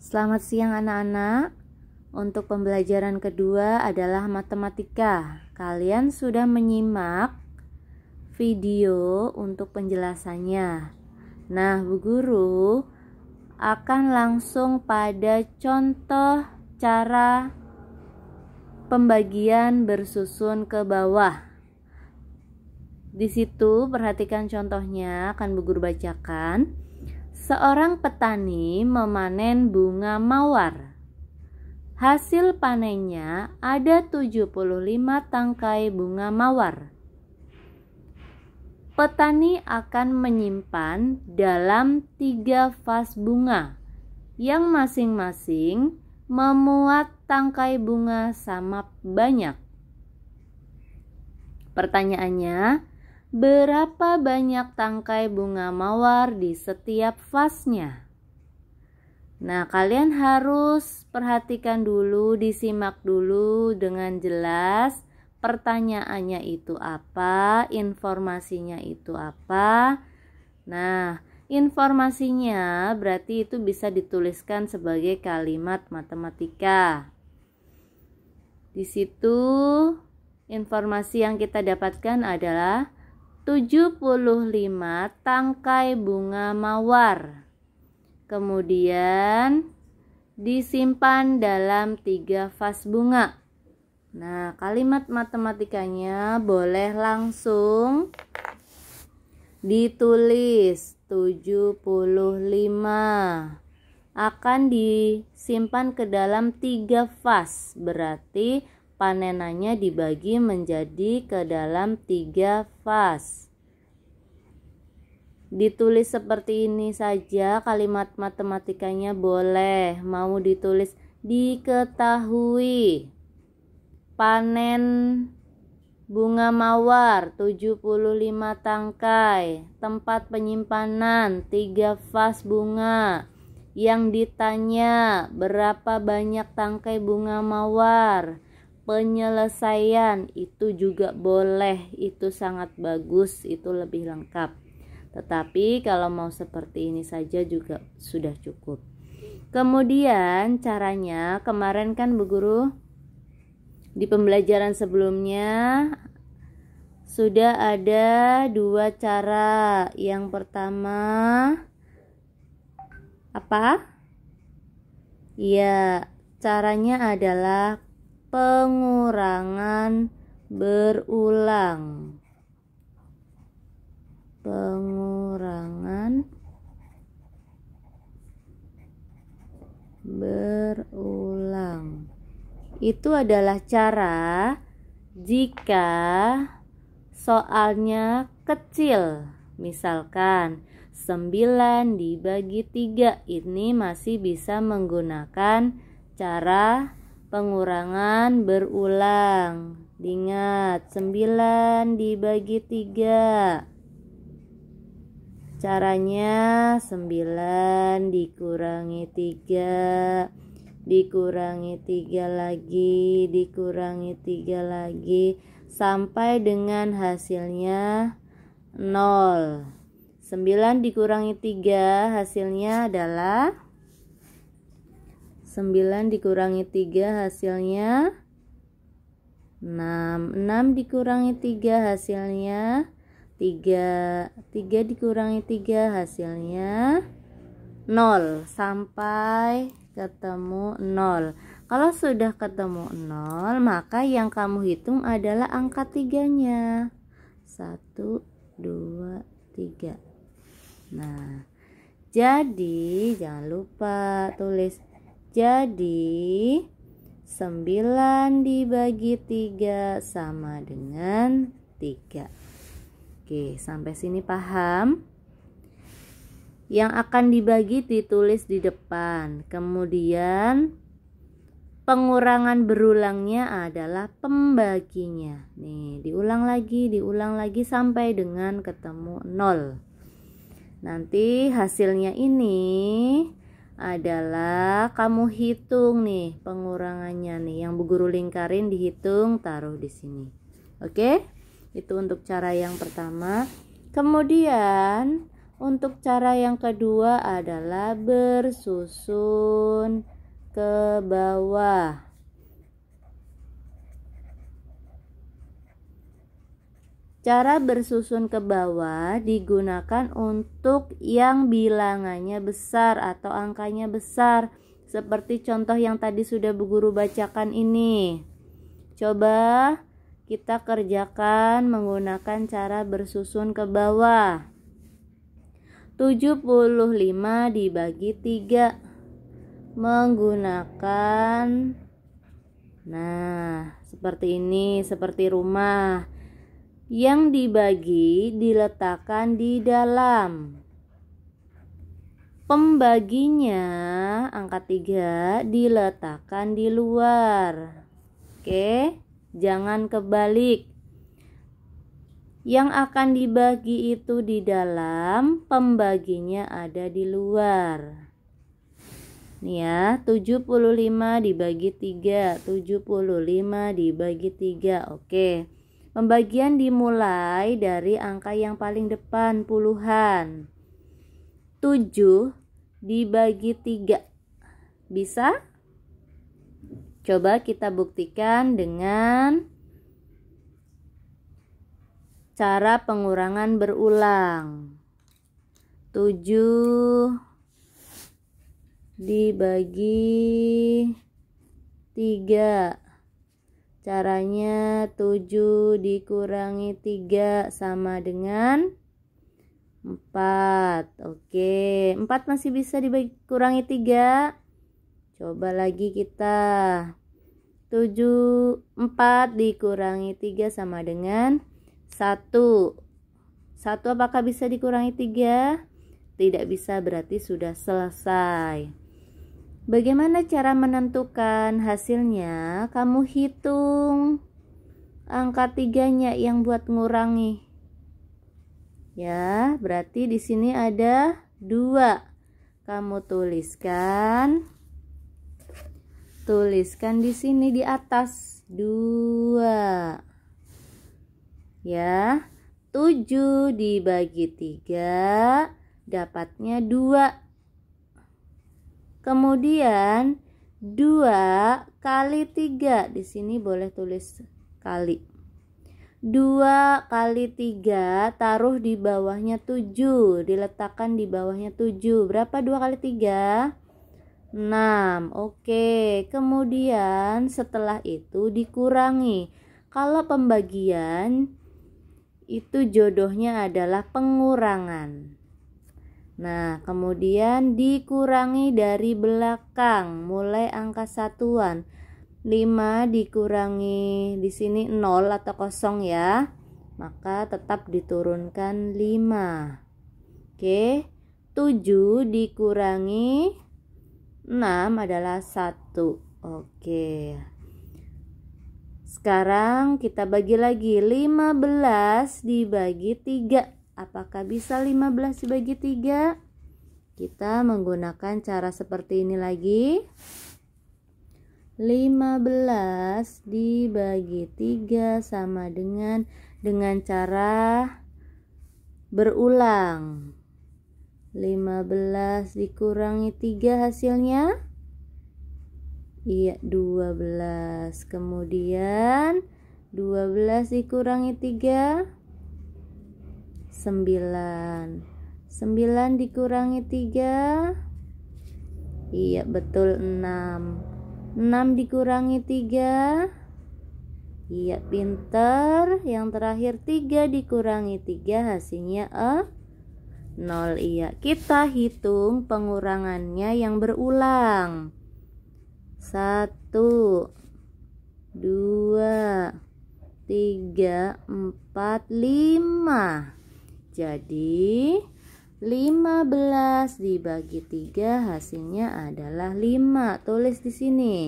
Selamat siang anak-anak. Untuk pembelajaran kedua adalah matematika. Kalian sudah menyimak video untuk penjelasannya. Nah, Bu Guru akan langsung pada contoh cara pembagian bersusun ke bawah. Di situ perhatikan contohnya akan Bu Guru bacakan. Seorang petani memanen bunga mawar. Hasil panennya ada 75 tangkai bunga mawar. Petani akan menyimpan dalam tiga vas bunga yang masing-masing memuat tangkai bunga sama banyak. Pertanyaannya, berapa banyak tangkai bunga mawar di setiap vasnya. Nah, kalian harus perhatikan dulu, disimak dulu dengan jelas pertanyaannya itu apa, informasinya itu apa. Nah, informasinya berarti itu bisa dituliskan sebagai kalimat matematika. Di situ informasi yang kita dapatkan adalah 75 tangkai bunga mawar. Kemudian disimpan dalam tiga vas bunga. Nah, kalimat matematikanya boleh langsung ditulis 75 akan disimpan ke dalam tiga vas berarti panenannya dibagi menjadi ke dalam tiga fase. Ditulis seperti ini saja kalimat matematikanya boleh. Mau ditulis diketahui. Panen bunga mawar 75 tangkai. Tempat penyimpanan 3 vas bunga. Yang ditanya berapa banyak tangkai bunga mawar penyelesaian itu juga boleh itu sangat bagus itu lebih lengkap. Tetapi kalau mau seperti ini saja juga sudah cukup. Kemudian caranya kemarin kan Bu Guru di pembelajaran sebelumnya sudah ada dua cara. Yang pertama apa? Ya caranya adalah pengurangan berulang. Pengurangan berulang. Itu adalah cara jika soalnya kecil. Misalkan 9 dibagi 3 ini masih bisa menggunakan cara pengurangan berulang. Ingat, 9 dibagi 3. Caranya 9 dikurangi 3 dikurangi 3 lagi, dikurangi 3 lagi sampai dengan hasilnya 0. 9 dikurangi 3 hasilnya adalah 9 dikurangi 3 hasilnya 6 6 dikurangi 3 hasilnya 3 3 dikurangi 3 hasilnya 0 sampai ketemu 0 kalau sudah ketemu 0 maka yang kamu hitung adalah angka tiganya. 1 2 3 nah jadi jangan lupa tulis jadi 9 dibagi 3 sama dengan 3. Oke, sampai sini paham? Yang akan dibagi ditulis di depan. Kemudian pengurangan berulangnya adalah pembaginya. Nih, diulang lagi, diulang lagi sampai dengan ketemu 0. Nanti hasilnya ini adalah kamu hitung nih pengurangannya nih yang Guru lingkarin dihitung taruh di sini. Oke? Itu untuk cara yang pertama. Kemudian Untuk cara yang kedua adalah bersusun ke bawah. Cara bersusun ke bawah digunakan untuk yang bilangannya besar atau angkanya besar, seperti contoh yang tadi sudah Bu Guru bacakan ini. Coba kita kerjakan menggunakan cara bersusun ke bawah. 75 dibagi 3 menggunakan Nah, seperti ini, seperti rumah yang dibagi diletakkan di dalam. Pembaginya angka 3 diletakkan di luar. Oke, jangan kebalik. Yang akan dibagi itu di dalam, pembaginya ada di luar. Nih ya, 75 dibagi 3, 75 dibagi 3. Oke. Pembagian dimulai dari angka yang paling depan puluhan. 7 dibagi 3. Bisa? Coba kita buktikan dengan cara pengurangan berulang. 7 dibagi 3 Caranya 7 dikurangi 3 sama dengan 4. Oke, 4 masih bisa dikurangi 3. Coba lagi kita. 7 4 dikurangi 3 sama dengan 1. 1 apakah bisa dikurangi 3? Tidak bisa berarti sudah selesai. Bagaimana cara menentukan hasilnya? Kamu hitung angka tiganya yang buat ngurangi. Ya, berarti di sini ada dua. Kamu tuliskan, tuliskan di sini di atas dua. Ya, tujuh dibagi tiga dapatnya dua Kemudian 2 kali 3 di sini boleh tulis kali. 2 kali 3 taruh di bawahnya 7, diletakkan di bawahnya 7. Berapa 2 kali 3? 6. Oke, kemudian setelah itu dikurangi. Kalau pembagian itu jodohnya adalah pengurangan. Nah, kemudian dikurangi dari belakang mulai angka satuan. 5 dikurangi di sini 0 atau kosong ya. Maka tetap diturunkan 5. Oke. 7 dikurangi 6 adalah 1. Oke. Sekarang kita bagi lagi 15 dibagi 3 Apakah bisa 15 dibagi 3? Kita menggunakan cara seperti ini lagi. 15 dibagi 3 sama dengan dengan cara berulang. 15 dikurangi 3 hasilnya Iya 12 Kemudian 12 dikurangi 3 9 9 dikurangi 3 Iya betul 6 6 dikurangi 3 Iya pinter. Yang terakhir 3 dikurangi 3 hasilnya eh 0 iya Kita hitung pengurangannya yang berulang. 1 2 3 4 5 jadi 15 dibagi 3 hasilnya adalah 5. Tulis di sini.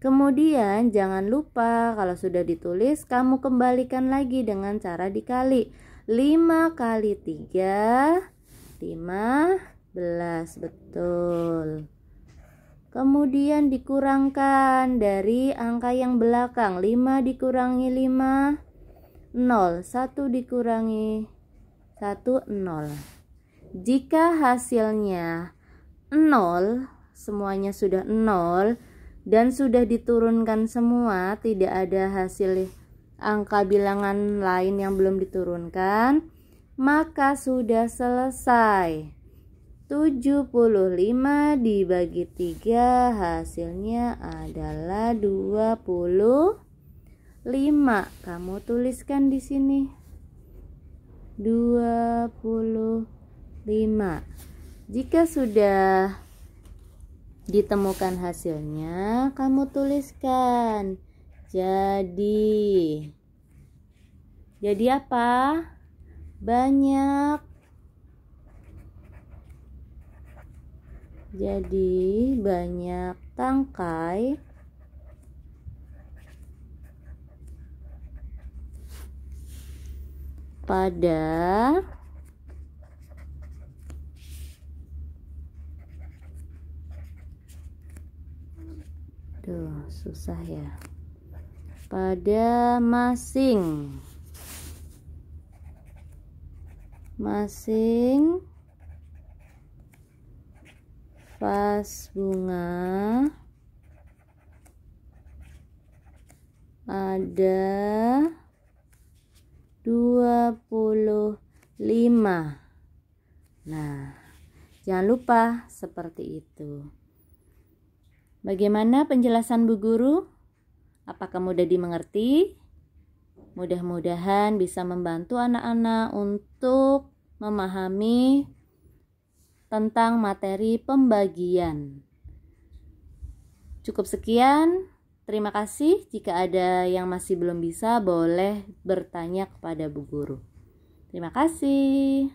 Kemudian jangan lupa kalau sudah ditulis kamu kembalikan lagi dengan cara dikali. 5 kali 3 15 betul. Kemudian dikurangkan dari angka yang belakang 5 dikurangi 5 0 1 dikurangi 1 0 jika hasilnya 0 semuanya sudah 0 dan sudah diturunkan semua tidak ada hasil angka bilangan lain yang belum diturunkan maka sudah selesai. 75 dibagi 3 hasilnya adalah 25 kamu tuliskan di sini. 25 jika sudah ditemukan hasilnya kamu tuliskan. Jadi jadi apa? Banyak. Jadi banyak tangkai pada Duh, susah ya. Pada masing. Masing. Vas bunga. Ada 25 nah jangan lupa seperti itu bagaimana penjelasan Bu Guru apakah mudah dimengerti Mudah-mudahan bisa membantu anak-anak untuk memahami tentang materi pembagian. Cukup sekian. Terima kasih. Jika ada yang masih belum bisa, boleh bertanya kepada Bu Guru. Terima kasih.